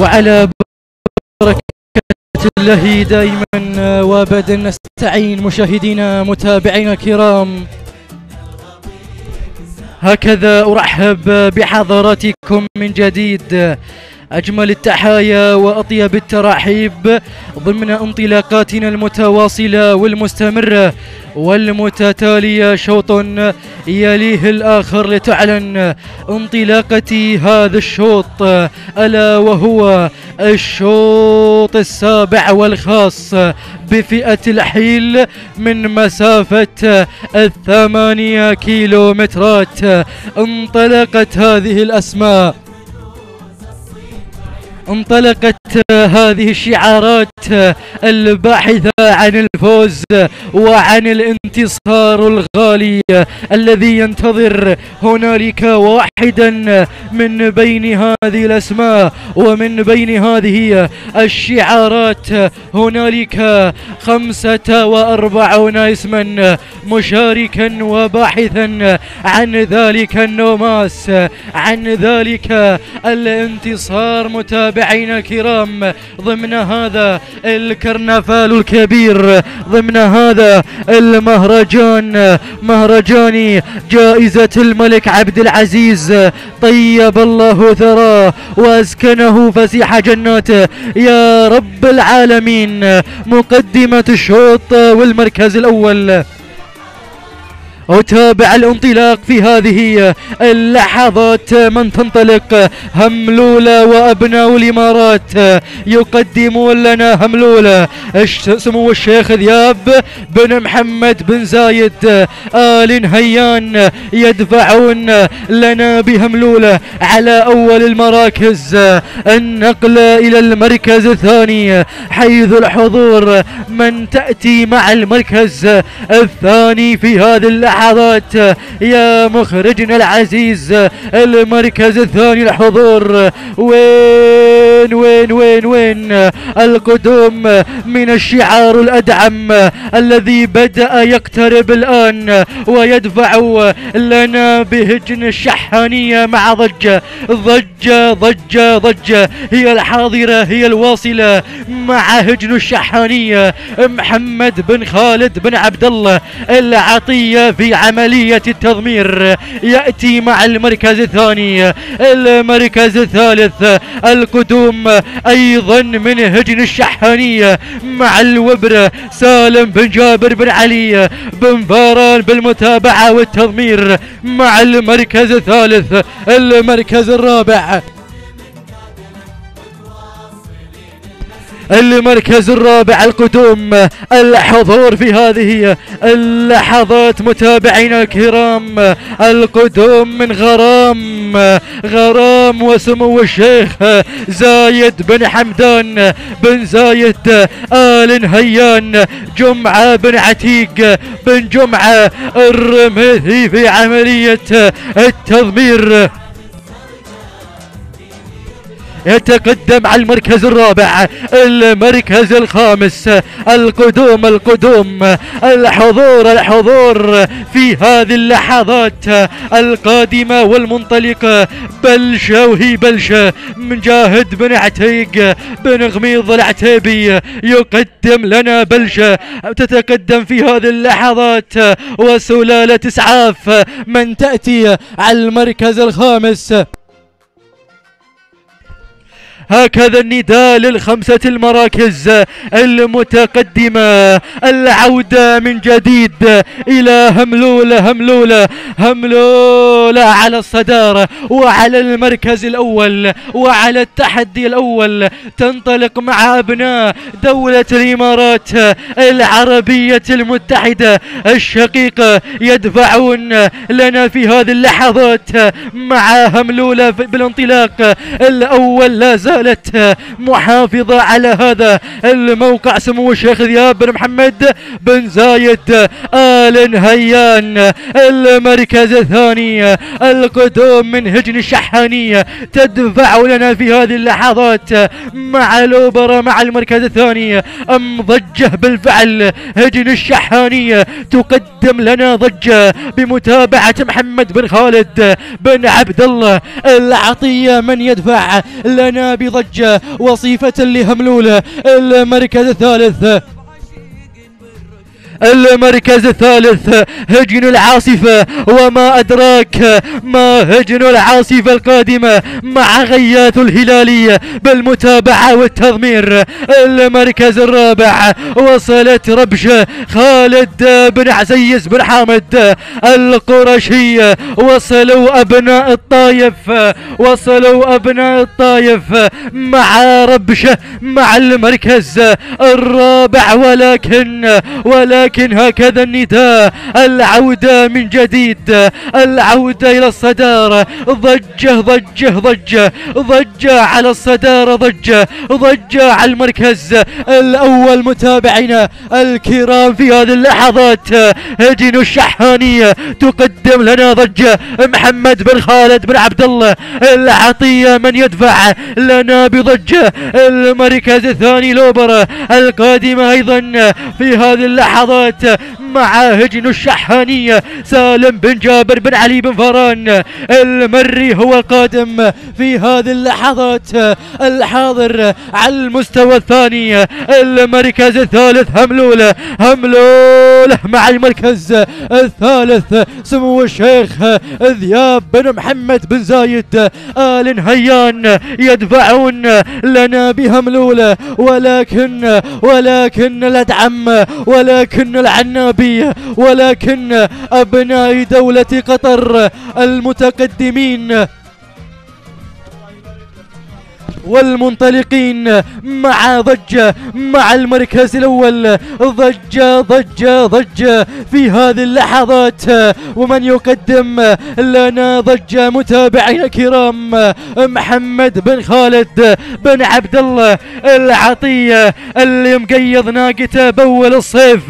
وعلى بركة الله دائما وابدا نستعين مشاهدينا متابعينا الكرام. هكذا أرحب بحضراتكم من جديد. أجمل التحايا وأطيب التراحيب ضمن انطلاقاتنا المتواصلة والمستمرة والمتتالية. شوط يليه الآخر لتعلن انطلاقة هذا الشوط ألا وهو الشوط السابع والخاص بفئة الحيل من مسافة الثمانية كيلومترات. انطلقت هذه الأسماء انطلقت هذه الشعارات الباحثة عن الفوز وعن الانتصار الغالي الذي ينتظر هنالك واحدا من بين هذه الأسماء ومن بين هذه الشعارات. هنالك خمسة وأربعون اسما مشاركا وباحثا عن ذلك النوماس عن ذلك الانتصار متابعينا الكرام ضمن هذا الكرنفال الكبير ضمن هذا المهرجان مهرجان جائزة الملك عبد العزيز. طيب الله ثراه وأسكنه فسيح جناته يا رب العالمين مقدمة الشوط والمركز الأول. وتابع الانطلاق في هذه اللحظات. من تنطلق؟ هملولة وأبناء الإمارات. يقدمون لنا هملولة سمو الشيخ ذياب بن محمد بن زايد. آل هيان يدفعون لنا بهملولة على أول المراكز. النقل إلى المركز الثاني حيث الحضور. من تأتي مع المركز الثاني في هذه اللحظة لحظات يا مخرجنا العزيز المركز الثاني الحضور وين؟ وين وين وين القدوم من الشعار الأدعم الذي بدأ يقترب الآن ويدفع لنا بهجن الشحانية مع ضجة ضجة ضجة ضجة هي الحاضرة هي الواصلة مع هجن الشحانية محمد بن خالد بن عبد الله العطية في عملية التضمير. يأتي مع المركز الثاني المركز الثالث القدوم أيضا من هجن الشحانية مع الوبرة سالم بن جابر بن علي بن فاران بالمتابعة والتضمير مع المركز الثالث المركز الرابع. المركز الرابع القدوم الحضور في هذه اللحظات متابعينا الكرام القدوم من غرام غرام وسمو الشيخ زايد بن حمدان بن زايد آل هيان جمعة بن عتيق بن جمعة الرمثي في عملية التضمير. يتقدم على المركز الرابع المركز الخامس القدوم القدوم الحضور الحضور في هذه اللحظات القادمة والمنطلقة بلشة وهي بلشة مجاهد بن عتيق بن غميض العتيبي يقدم لنا بلشة. تتقدم في هذه اللحظات وسلالة إسعاف من تأتي على المركز الخامس. هكذا النداء للخمسة المراكز المتقدمة. العودة من جديد إلى هملولة هملولة هملولة على الصدارة وعلى المركز الأول وعلى التحدي الأول. تنطلق مع أبناء دولة الإمارات العربية المتحدة الشقيقة. يدفعون لنا في هذه اللحظات مع هملولة بالانطلاق الأول. لا زال زالت محافظة على هذا الموقع سمو الشيخ ذياب بن محمد بن زايد آل نهيان المركز الثاني القدوم من هجن الشحانية تدفع لنا في هذه اللحظات مع لوبرا مع المركز الثاني أم ضجة بالفعل هجن الشحانية تقدم لنا ضجة بمتابعة محمد بن خالد بن عبد الله العطية من يدفع لنا بضجة وصيفة لهملولة المركز الثالث. المركز الثالث هجن العاصفة. وما أدراك ما هجن العاصفة القادمة مع غياث الهلالية بالمتابعة والتضمير. المركز الرابع وصلت ربشة خالد بن عزيز بن حامد. القرشي وصلوا أبناء الطايف وصلوا أبناء الطايف مع ربشة مع المركز الرابع. ولكن ولكن لكن هكذا النداء العودة من جديد العودة إلى الصدارة. ضجة ضجة ضجة ضجة على الصدارة ضجة ضجة على المركز. الأول متابعينا الكرام في هذه اللحظات. هجن الشحانية تقدم لنا ضجة. محمد بن خالد بن عبد الله العطية من يدفع لنا بضجة. المركز الثاني لوبرا القادمة أيضا في هذه اللحظات اللحظات مع هجن الشحانية سالم بن جابر بن علي بن فران. المري هو القادم في هذه اللحظات الحاضر على المستوى الثاني. المركز الثالث هملولة هملولة مع المركز الثالث سمو الشيخ ذياب بن محمد بن زايد. آل نهيان يدفعون لنا بهملولة ولكن ولكن الأدعم ولكن العنابية ولكن أبناء دولة قطر المتقدمين والمنطلقين مع ضجة مع المركز الأول. ضجة ضجة ضجة في هذه اللحظات. ومن يقدم لنا ضجة متابعينا الكرام محمد بن خالد بن عبد الله العطية اللي مقيض ناقته بأول الصيف.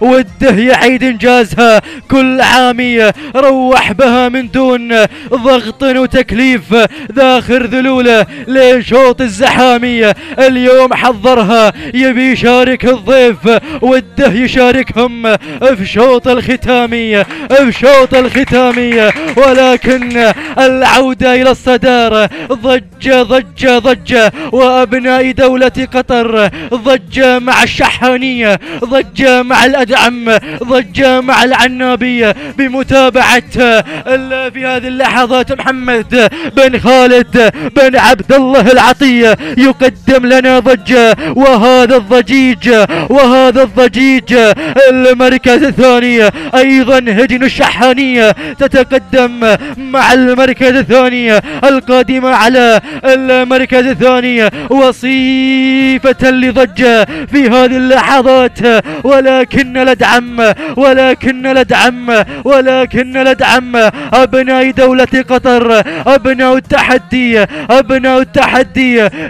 وده يعيد إنجازها كل عامية روح بها من دون ضغط وتكليف. ذاخر ذلوله ليش شوط الزحامية اليوم حضرها يبي يشارك الضيف وده يشاركهم في شوط الختامية في شوط الختامية. ولكن العودة إلى الصدارة ضجة ضجة ضجة. وأبناء دولة قطر ضجة مع الشحانية ضجة مع الأدعم ضجة مع العنابية. بمتابعة في هذه اللحظات محمد بن خالد بن عبد الله العظيم العطية يقدم لنا ضجة وهذا الضجيج وهذا الضجيج. المركز الثاني أيضا هجن الشحانية تتقدم مع المركز الثاني القادمة على المركز الثاني. وصيفة لضجة في هذه اللحظات ولكن لدعم ولكن لدعم ولكن لدعم أبناء دولة قطر أبناء التحدي أبناء التحدي.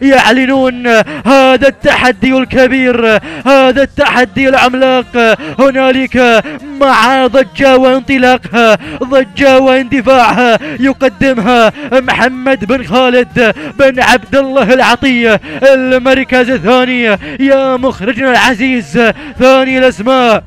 يعلنون هذا التحدي الكبير هذا التحدي العملاق. هنالك مع ضجة وانطلاقها ضجة واندفاعها يقدمها محمد بن خالد بن عبد الله العطية المركز الثاني يا مخرجنا العزيز ثاني الأسماء.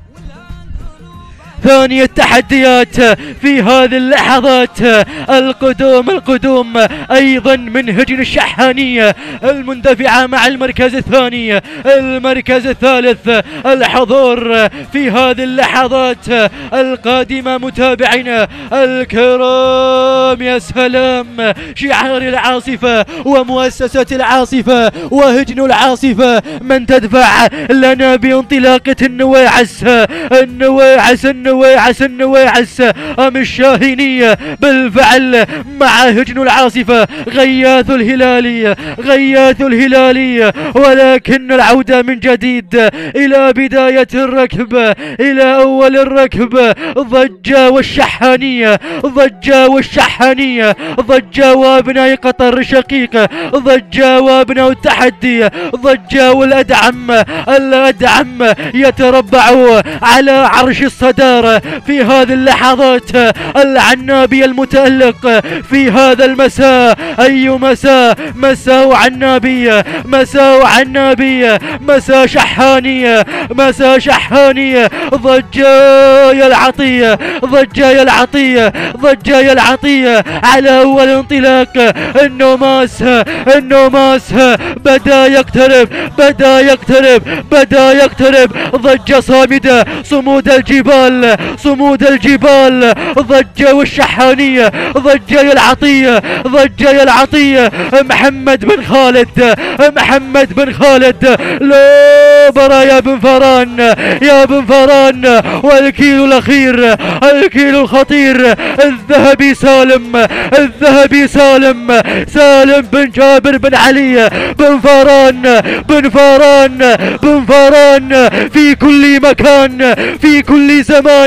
ثاني التحديات في هذه اللحظات. القدوم القدوم أيضا من هجن الشحانية المندفعة مع المركز الثاني. المركز الثالث الحضور في هذه اللحظات. القادمة متابعينا الكرام يا سلام. شعار العاصفة ومؤسسة العاصفة وهجن العاصفة. من تدفع لنا بانطلاقة النواعس. النواعس النواعس. النواعس النواعس أم الشاهينية بالفعل مع هجن العاصفة غياث الهلالي غياث الهلالي ولكن العودة من جديد إلى بداية الركب إلى أول الركب. ضجة والشحانية ضجة والشحانية. ضجة وأبناء قطر شقيقة ضجة وأبناء التحدي ضجة والأدعم الأدعم يتربع على عرش الصدارة في هذه اللحظات العنابي المتألق في هذا المساء. أي مساء؟ مساء عنابية مساء عنابية مساء شحانية مساء شحانية ضجايا العطية ضجايا العطية ضجايا العطية على أول انطلاق. النوماس النوماس بدا يقترب بدا يقترب بدا يقترب. ضجة صامدة صمود الجبال. صمود الجبال ضجة والشحانية ضجة يا العطية ضجة يا العطية. محمد بن خالد محمد بن خالد. لا برا يا بن فران يا بن فران. والكيلو الأخير الكيلو الخطير. الذهبي سالم الذهبي سالم. سالم بن جابر بن علي. بن فران بن فران بن فران. في كل مكان في كل زمان.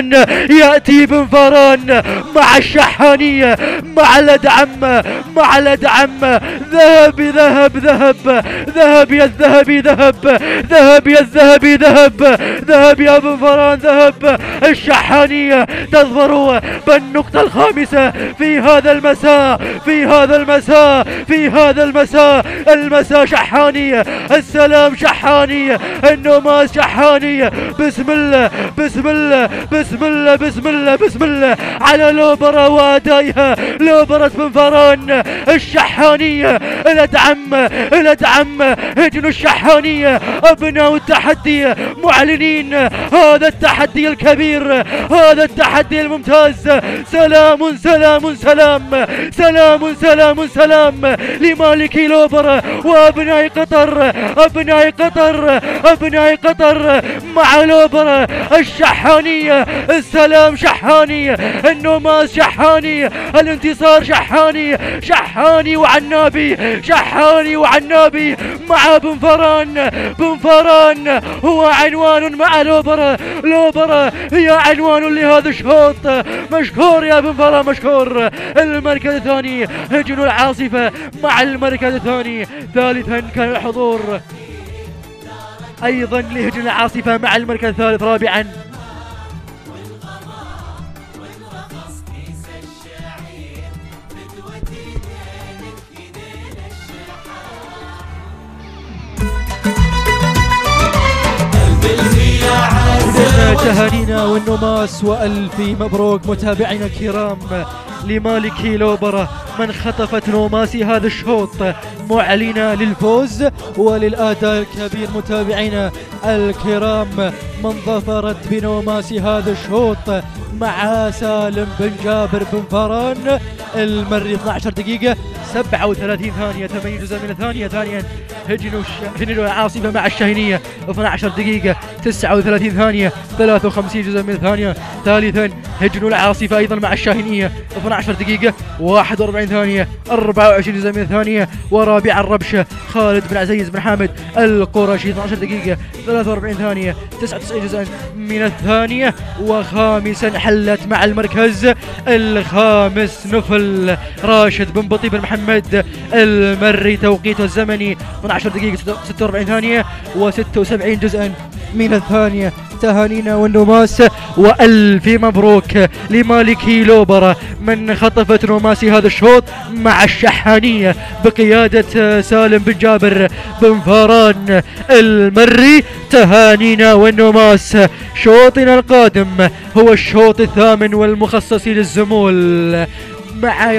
يأتي بن فران مع الشحانية مع الأدعم مع الأدعم ذهب ذهب ذهب. ذهب يا الذهبي ذهب. ذهب يا الذهبي ذهب. ذهب يا بن فران ذهب. الشحانية تظفر بالنقطة الخامسة في هذا المساء في هذا المساء في هذا المساء. المساء شحانية السلام شحانية النوماس شحانية. بسم الله بسم الله بسم الله بسم الله بسم الله. على لوبرا وادايها لوبرة بن فران. الشحانية الادعم الادعم هجن الشحانية أبناء التحدي معلنين. هذا التحدي الكبير هذا التحدي الممتاز. سلام سلام سلام. سلام سلام سلام. لمالكي لوبرا وأبناء قطر. أبناء قطر أبناء قطر. مع لوبرا الشحانية السلام شحاني النوماس شحاني الانتصار شحاني شحاني وعنابي شحاني وعنابي مع بن فران. بن فران هو عنوان مع لوبرا. لوبرا هي عنوان لهذا الشوط. مشكور يا بن فران مشكور. المركز الثاني هجن العاصفة مع المركز الثاني. ثالثا كان الحضور. أيضا لهجن العاصفة مع المركز الثالث رابعا. تهانينا والنماس وألف مبروك متابعينا الكرام. لمالكي لوبرة من خطفت نوماسي هذا الشوط. معلنة للفوز وللأداء الكبير متابعينا الكرام من ظفرت بنوماسي هذا الشوط مع سالم بن جابر بن فران. المري 12 دقيقة 37 ثانية 80 جزء من الثانية ثانيا هجن الش- هجن العاصفة مع الشاهينية 12 دقيقة 39 ثانية 53 جزء من الثانية ثالثا هجن العاصفة أيضا مع الشاهينية 12 دقيقة 41 ثانية 24 جزء من الثانية ورابعا ربشة خالد بن عزيز بن حامد القرشي 12 دقيقة 43 ثانية 99 جزءا من الثانية وخامسا حلت مع المركز الخامس نفل راشد بن بطي بن محمد المري توقيته الزمني 12 دقيقة 46 ثانية و76 جزءا من الثانية. تهانينا والنوماس وألف مبروك لمالكي لوبرة من خطفت نوماسي هذا الشوط مع الشحانية بقيادة سالم بن جابر بن فاران المري. تهانينا والنوماس شوطنا القادم هو الشوط الثامن والمخصص للزمول. مع